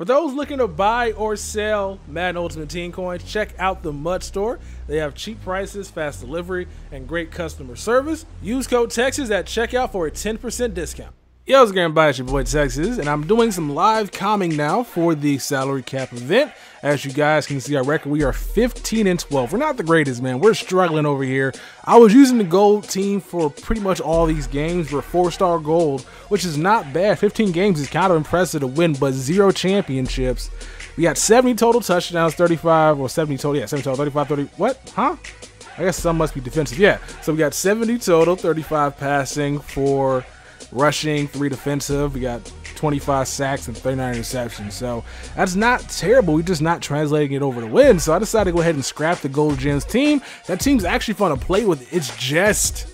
For those looking to buy or sell Madden Ultimate Team coins, check out the MUT Store. They have cheap prices, fast delivery, and great customer service. Use code Texas at checkout for a 10% discount. Yo, it's Garen By, your boy Texas, and I'm doing some live calming now for the salary cap event. As you guys can see our record, we are 15 and 12. We're not the greatest, man. We're struggling over here. I was using the gold team for pretty much all these games. We're four-star gold, which is not bad. 15 games is kind of impressive to win, but zero championships. We got 70 total touchdowns, 35 or 70 total. Yeah, 70 total, 35, 30. What? Huh? I guess some must be defensive. Yeah. So we got 70 total, 35 passing for rushing, three defensive. We got 25 sacks and 39 interceptions. So that's not terrible. We're just not translating it over to win. So I decided to go ahead and scrap the Gold Gems team. That team's actually fun to play with. It's just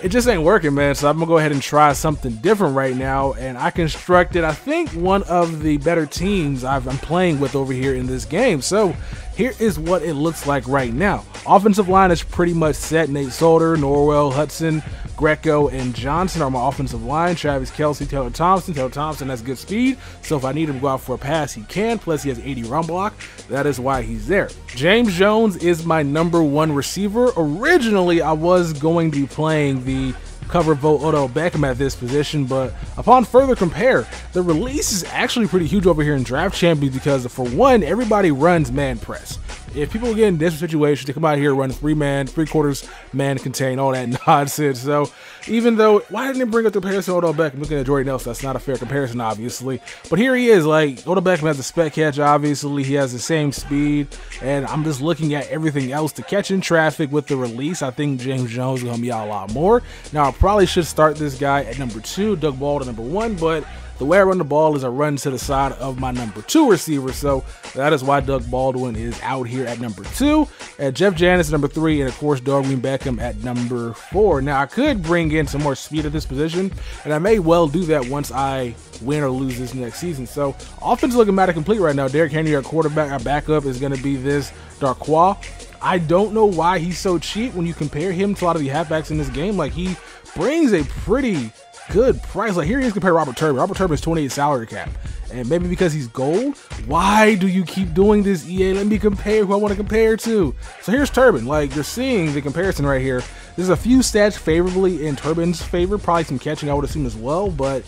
it just ain't working, man. So I'm gonna go ahead and try something different right now. And I constructed, I think, one of the better teams i am playing with over here in this game. So here is what it looks like right now. Offensive line is pretty much set. Nate Solder, Norwell, Hudson, Greco, and Johnson are my offensive line. Travis Kelce, Taylor Thompson. Taylor Thompson has good speed, so if I need him to go out for a pass, he can. Plus, he has 80 run block. That is why he's there. James Jones is my number one receiver. Originally, I was going to be playing the cover vote Odell Beckham at this position, but upon further compare, the release is actually pretty huge over here in Draft Champions because for one, everybody runs man press if people get in this situation, they come out here run three man, three quarters man contain, all that nonsense. So even though, why didn't they bring up the comparison Odell Beckham? Looking at Jordy Nelson, that's not a fair comparison, obviously. But here he is, like Odell Beckham has a spec catch, obviously he has the same speed, and I'm just looking at everything else to catch in traffic with the release. I think James Jones is gonna be out a lot more. Now I probably should start this guy at number two, Doug Baldwin number one, but the way I run the ball is I run to the side of my number two receiver. So that is why Doug Baldwin is out here at number two. At Jeff Janis number three, and of course Darwin Beckham at number four. Now I could bring in some more speed at this position, and I may well do that once I win or lose this next season. So offense looking matter complete right now. Derrick Henry, our quarterback, our backup is going to be this Darkwa. I don't know why he's so cheap when you compare him to a lot of the halfbacks in this game. Like he brings a pretty good price. Like here he is compared to Robert Turbin. Robert Turbin's 28 salary cap. And maybe because he's gold, why do you keep doing this, EA? Let me compare who I want to compare to. So here's Turbin. Like you're seeing the comparison right here. There's a few stats favorably in Turbin's favor, probably some catching I would assume as well, but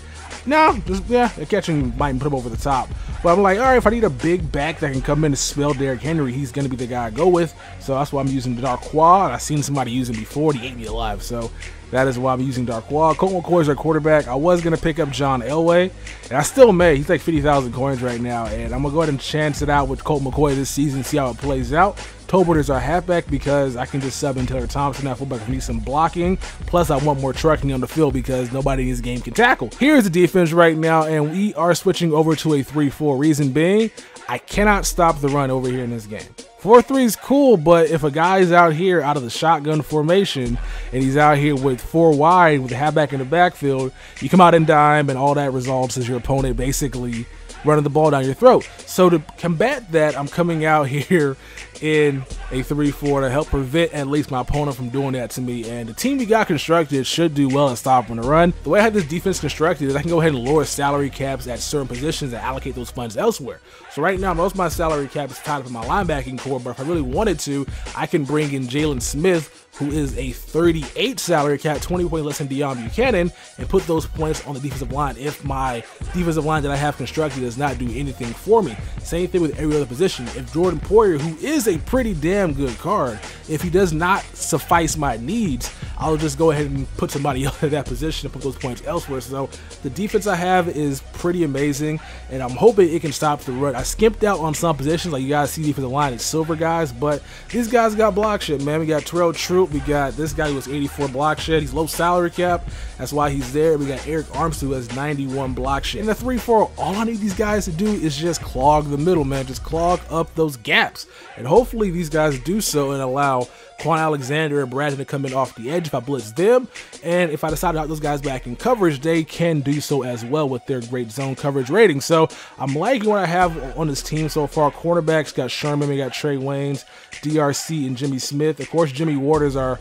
no, just yeah, the catching might put him over the top. But I'm like, all right, if I need a big back that can come in and spell Derrick Henry, he's gonna be the guy I go with. So that's why I'm using Quad. I've seen somebody use him before, he ate me alive. So that is why I'm using Darkwa. Colt McCoy is our quarterback. I was going to pick up John Elway, and I still may. He's like 50,000 coins right now, and I'm going to go ahead and chance it out with Colt McCoy this season, see how it plays out. Tolbert is our halfback because I can just sub in Taylor Thompson at fullback if I need some blocking. Plus, I want more trucking on the field because nobody in this game can tackle. Here's the defense right now, and we are switching over to a 3-4. Reason being, I cannot stop the run over here in this game. 4-3 is cool, but if a guy's out here out of the shotgun formation and he's out here with four wide with the halfback in the backfield, you come out in dime and all that results is your opponent basically running the ball down your throat. So to combat that, I'm coming out here in a 3-4 to help prevent at least my opponent from doing that to me. And the team we got constructed should do well in stopping the run. The way I have this defense constructed is I can go ahead and lower salary caps at certain positions and allocate those funds elsewhere. So right now, most of my salary cap is tied up in my linebacking core, but if I really wanted to, I can bring in Jalen Smith, who is a 38 salary cap, 20 point less than Deone Bucannon, and put those points on the defensive line if my defensive line that I have constructed does not do anything for me. Same thing with every other position. If Jordan Poyer, who is a pretty damn good card, if he does not suffice my needs, I'll just go ahead and put somebody else in that position and put those points elsewhere. So the defense I have is pretty amazing, and I'm hoping it can stop the run. I skimped out on some positions, like you guys see defensive line is silver guys, but these guys got block shit, man. We got Terrell Troop, we got this guy who was 84 block shit. He's low salary cap, that's why he's there. We got Arik Armstead who has 91 block shit. In the 3-4, all I need these guys to do is just clog the middle, man. Just clog up those gaps, and hopefully these guys do so and allow Kwon Alexander and Brandon to come in off the edge if I blitz them. And if I decide to knock those guys back in coverage, they can do so as well with their great zone coverage rating. So I'm liking what I have on this team so far. Cornerbacks got Sherman, we got Trae Waynes, DRC, and Jimmy Smith. Of course, Jimmy is our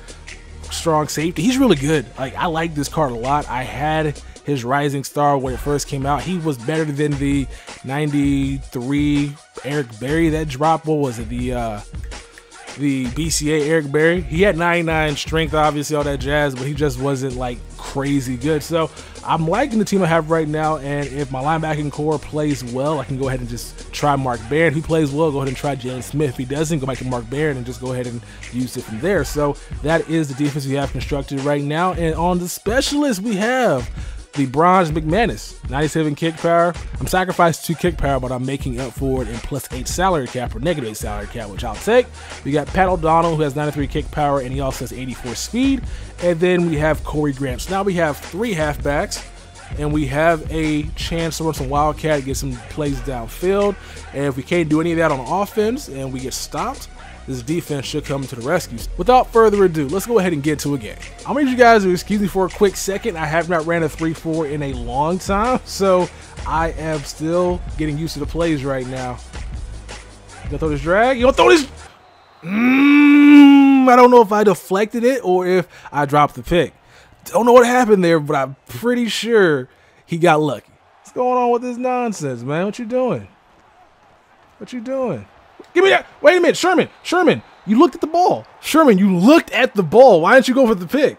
strong safety. He's really good. Like I like this card a lot. I had his rising star when it first came out. He was better than the 93 Eric Berry that dropped. What was it? The uh, the BCA Eric Berry. He had 99 strength, obviously, all that jazz, but he just wasn't like crazy good. So I'm liking the team I have right now, and if my linebacking core plays well, I can go ahead and just try Mark Barron. If he plays well, go ahead and try Jalen Smith. If he doesn't, go back to Mark Barron and just go ahead and use it from there. So that is the defense we have constructed right now. And on the specialist, we have the Bronze McManus, 97 kick power. I'm sacrificing two kick power, but I'm making up for it in plus eight salary cap or negative eight salary cap, which I'll take. We got Pat O'Donnell, who has 93 kick power, and he also has 84 speed. And then we have Corey Grant. So now we have three halfbacks, and we have a chance to run some Wildcat, get some plays downfield. And if we can't do any of that on offense and we get stopped, this defense should come to the rescue. Without further ado, let's go ahead and get to a game. I'm gonna need you guys to excuse me for a quick second. I have not ran a 3-4 in a long time, so I am still getting used to the plays right now. You gonna throw this drag? You gonna throw this? Mm, I don't know if I deflected it or if I dropped the pick. Don't know what happened there, but I'm pretty sure he got lucky. What's going on with this nonsense, man? What you doing? What you doing? Give me that. Wait a minute, Sherman. Sherman, you looked at the ball. Sherman, you looked at the ball. Why didn't you go for the pick?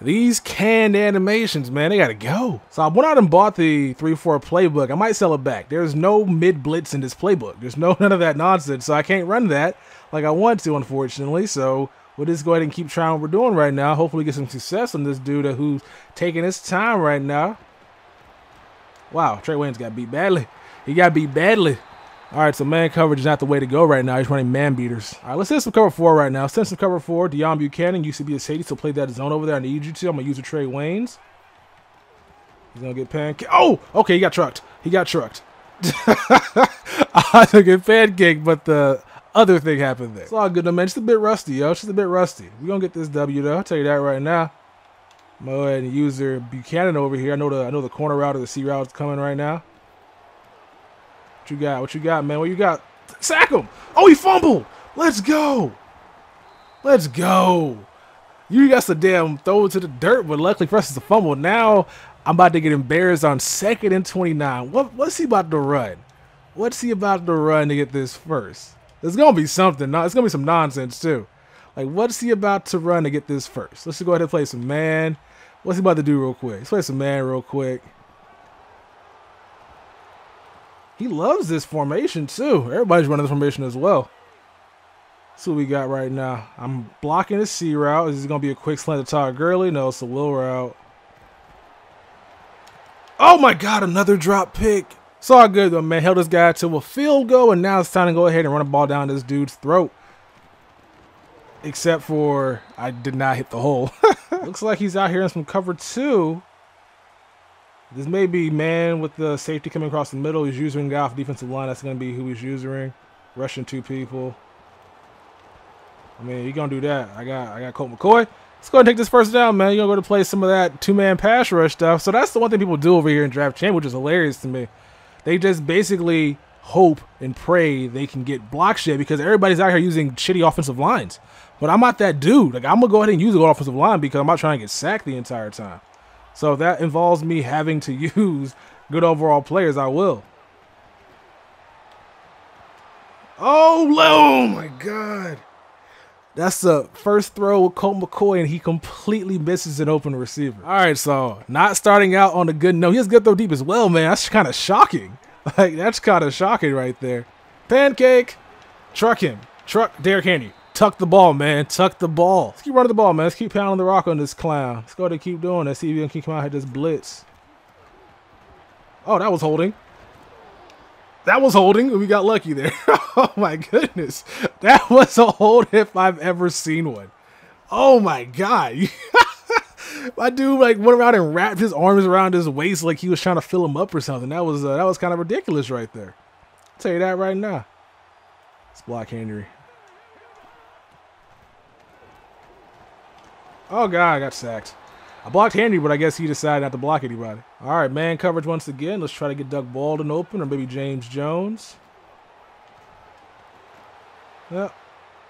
These canned animations, man, they gotta go. So I went out and bought the 3-4 playbook. I might sell it back. There's no mid blitz in this playbook. There's no none of that nonsense. So I can't run that like I want to, unfortunately. So we'll just go ahead and keep trying what we're doing right now. Hopefully get some success on this dude who's taking his time right now. Wow, Trae Waynes got beat badly. He got beat badly. All right, so man coverage is not the way to go right now. He's running man beaters. All right, let's hit some cover four right now. Send some cover four. Deone Bucannon used to be a safety, so play that zone over there. I need you to. I'm going to use a Trae Waynes. He's going to get pancake. Oh, okay, he got trucked. He got trucked. I took a pancake, but the other thing happened there. It's all good, though, man. Just a bit rusty, yo. Just a bit rusty. We're going to get this W, though. I'll tell you that right now. I'm to go ahead and use their Bucannon over here. I know the I know the corner route or the C route is coming right now. What you got? What you got, man? What you got? Sack him! Oh, he fumbled! Let's go! Let's go! You got some damn throw to the dirt, but luckily for us, it's a fumble. Now I'm about to get embarrassed on second and 29. What, what's he about to run? What's he about to run to get this first? There's gonna be something. It's gonna be some nonsense too. Like, what's he about to run to get this first? Let's just go ahead and play some man. What's he about to do real quick? Let's play some man real quick. He loves this formation too. Everybody's running the formation as well. See what we got right now. I'm blocking the C route. Is this going to be a quick slant to Todd Gurley? No, it's a will route. Oh my God, another drop pick. It's all good though, man. Held this guy to a field goal, and now it's time to go ahead and run a ball down this dude's throat. Except for I did not hit the hole. Looks like he's out here in some cover two. This may be man with the safety coming across the middle. He's using guy off defensive line. That's going to be who he's using. Rushing two people. I mean, you're going to do that. I got I got Colt McCoy. Let's go and take this first down, man. You're going to go to play some of that two-man pass rush stuff. So that's the one thing people do over here in Draft Champ, which is hilarious to me. They just basically hope and pray they can get block shit because everybody's out here using shitty offensive lines. But I'm not that dude. Like, I'm going to go ahead and use the offensive line because I'm not trying to get sacked the entire time. So if that involves me having to use good overall players, I will. Oh, oh my God. That's the first throw with Colt McCoy, and he completely misses an open receiver. All right, so not starting out on a good note. He has good throw deep as well, man. That's kind of shocking. Like, that's kind of shocking right there. Pancake. Truck him. Truck Derrick Henry. Tuck the ball, man. Tuck the ball. Let's keep running the ball, man. Let's keep pounding the rock on this clown. Let's go and keep doing it. See if we can come out here this blitz. Oh, that was holding. That was holding. We got lucky there. oh, my goodness. That was a hold if I've ever seen one. Oh, my God. my dude like went around and wrapped his arms around his waist like he was trying to fill him up or something. That was uh, that was kind of ridiculous right there. I'll tell you that right now. It's block Henry. Oh, God, I got sacked. I blocked Henry, but I guess he decided not to block anybody. All right, man coverage once again. Let's try to get Doug Baldwin open or maybe James Jones. Yep.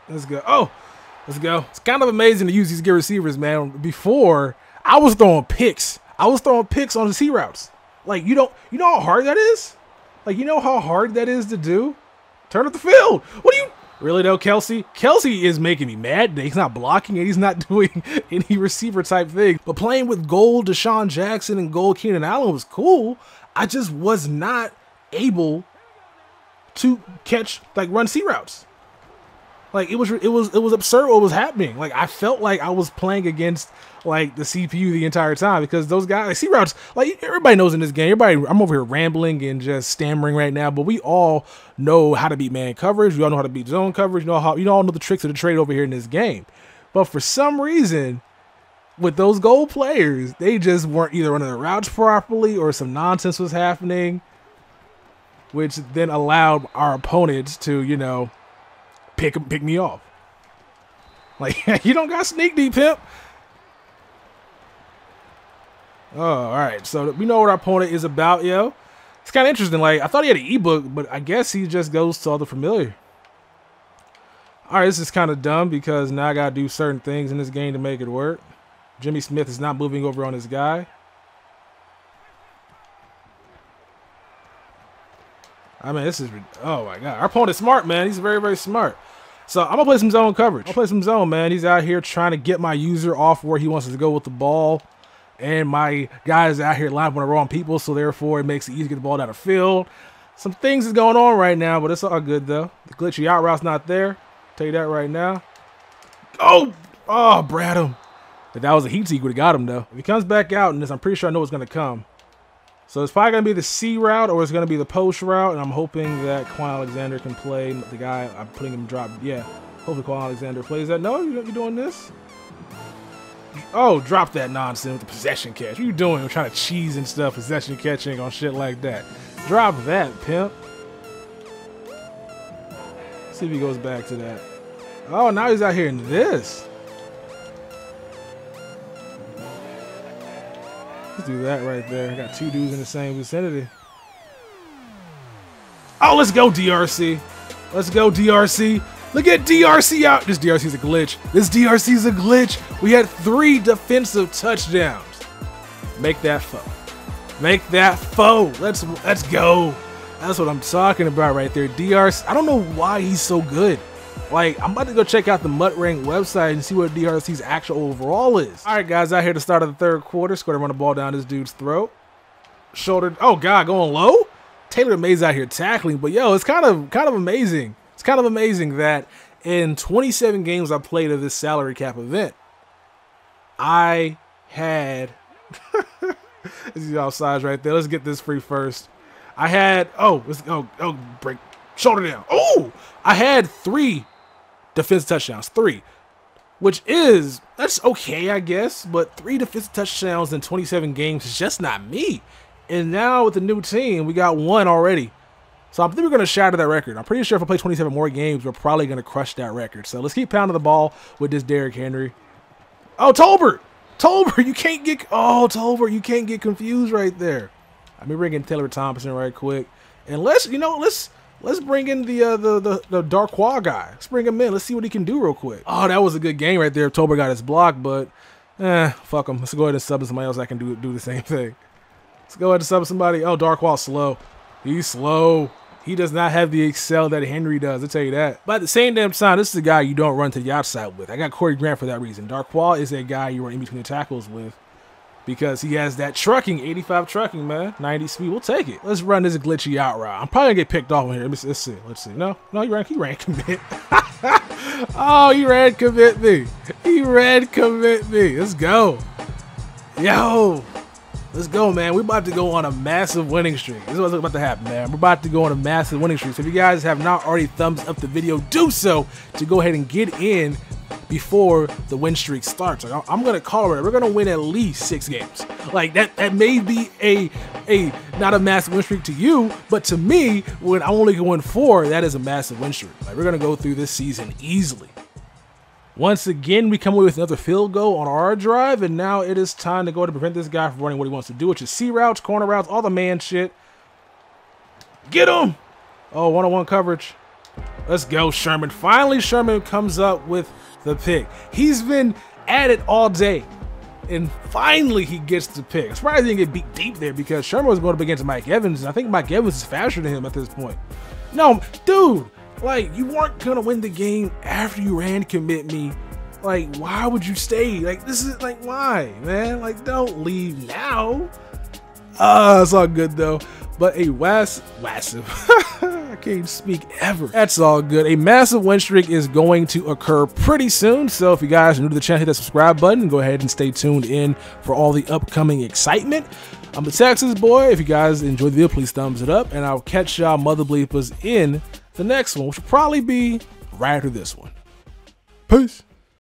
Let's go. Oh, let's go. It's kind of amazing to use these good receivers, man. Before, I was throwing picks. I was throwing picks on the C routes. Like you don't, you know how hard that is. Like you know how hard that is to do. Turn up the field. What do you? Really though, Kelce? Kelce is making me mad. He's not blocking it. He's not doing any receiver type thing. But playing with gold DeSean Jackson and gold Keenan Allen was cool. I just was not able to catch like run C routes. Like it was it was it was absurd what was happening. Like I felt like I was playing against like the CPU the entire time because those guys like C routes like everybody knows in this game. Everybody I'm over here rambling and just stammering right now, but we all know how to beat man coverage. We all know how to beat zone coverage. You know how you all know the tricks of the trade over here in this game. But for some reason, with those gold players, they just weren't either running the routes properly or some nonsense was happening, which then allowed our opponents to, you know, pick pick me off. Like you don't got sneak deep, pimp. Oh, all right. So we know what our opponent is about, yo. It's kind of interesting. Like I thought he had an ebook, but I guess he just goes to all the familiar. All right, this is kind of dumb because now I gotta do certain things in this game to make it work. Jimmy Smith is not moving over on this guy. I mean, this is oh my god. Our opponent's smart, man. He's very, very smart. So I'm gonna play some zone coverage. I'll play some zone, man. He's out here trying to get my user off where he wants to go with the ball. And my guys out here lining up on the wrong people, so therefore it makes it easy to get the ball down the field. Some things is going on right now, but it's all good though. The glitchy out route's not there. Tell you that right now. Oh, oh, Bradham. If that was a heat seek, would have got him though. If he comes back out in this, I'm pretty sure I know what's gonna come. So it's probably going to be the C route or it's going to be the post route. And I'm hoping that Kwon Alexander can play the guy I'm putting him drop. Yeah, hopefully Kwon Alexander plays that. No, you're doing this? Oh, drop that nonsense with the possession catch. What are you doing? We're trying to cheese and stuff, possession catching on shit like that. Drop that, pimp. See if he goes back to that. Oh, now he's out here in this. Do that right there. Got two dudes in the same vicinity. Oh, let's go, DRC. Let's go, DRC. Look at DRC out. This DRC's a glitch. This DRC's a glitch. We had three defensive touchdowns. Make that foe. Make that foe. Let's let's go. That's what I'm talking about right there. DRC. I don't know why he's so good. Like, I'm about to go check out the MUT Rank website and see what DRC's actual overall is. All right, guys, out here to start of the third quarter. Square run the ball down this dude's throat. Shoulder. Oh, God, going low? Taylor Mays out here tackling. But, yo, it's kind of kind of amazing. It's kind of amazing that in 27 games I played of this salary cap event, I had... this is outside right there. Let's get this free first. I had... Oh, let's go. Oh, oh, break. Shoulder down. Oh! I had three defensive touchdowns, three, which is that's okay, I guess. But three defensive touchdowns in 27 games is just not me. And now with the new team, we got one already. So I think we're going to shatter that record. I'm pretty sure if I play 27 more games, we're probably going to crush that record. So let's keep pounding the ball with this Derrick Henry. Oh, Tolbert! Tolbert, you can't get... Oh, Tolbert, you can't get confused right there. Let me bring in Taylor Thompson right quick. And let's, you know, let's Let's bring in the uh, the the, the Darkwa guy. Let's bring him in. Let's see what he can do real quick. Oh, that was a good game right there. Tober got his block, but eh, fuck him. Let's go ahead and sub somebody else that can do do the same thing. Let's go ahead and sub somebody. Oh, Darkwa slow. He's slow. He does not have the excel that Henry does. I'll tell you that. But at the same damn time, this is a guy you don't run to the outside with. I got Corey Grant for that reason. Darkwa is a guy you run in between the tackles with because he has that trucking, 85 trucking, man. 90 speed, we'll take it. Let's run this glitchy out route. I'm probably gonna get picked off here. Let's, let's see, let's see. No, no, he ran, he ran commit. oh, he ran commit me. He ran commit me. Let's go. Yo, let's go, man. We're about to go on a massive winning streak. This is what's about to happen, man. We're about to go on a massive winning streak. So if you guys have not already thumbs up the video, do so to go ahead and get in before the win streak starts. I'm gonna call it. We're gonna win at least six games. Like that. That may be a a not a massive win streak to you, but to me, when I'm only going four, that is a massive win streak. Like we're gonna go through this season easily. Once again, we come away with another field goal on our drive, and now it is time to go to prevent this guy from running what he wants to do, which is C routes, corner routes, all the man shit. Get him! Oh, one-on-one coverage. Let's go, Sherman. Finally, Sherman comes up with the pick. He's been at it all day. and finally he gets the pick. Surprised he didn't get beat deep there because Sherman was going up against Mike Evans, and I think Mike Evans is faster than him at this point. No, dude, like you weren't gonna win the game after you ran commit me. Like, why would you stay? Like, this is like why, man? Like, don't leave now. Uh, it's all good though. But a was massive. Speak ever. That's all good. A massive win streak is going to occur pretty soon. So if you guys are new to the channel, hit that subscribe button go ahead and stay tuned in for all the upcoming excitement. I'm the Texas boy. If you guys enjoyed the video, please thumbs it up. And I'll catch y'all mother bleepers in the next one, which will probably be right after this one. Peace.